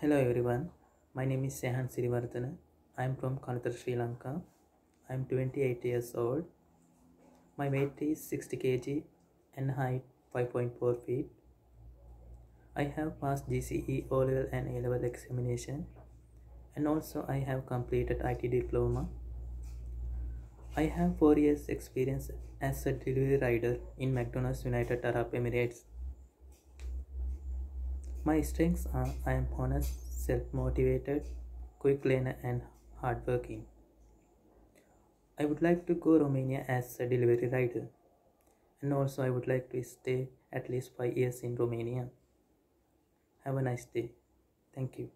Hello everyone, my name is Shehan Sirivardhana. I am from Kanathar, Sri Lanka. I am 28 years old. My weight is 60 kg and height 5.4 feet. I have passed GCE O level and A level examination and also I have completed IT diploma. I have 4 years experience as a delivery rider in McDonald's United Arab Emirates. My strengths are I am honest, self motivated, quick learner, and hardworking. I would like to go Romania as a delivery rider, and also I would like to stay at least 5 years in Romania. Have a nice day. Thank you.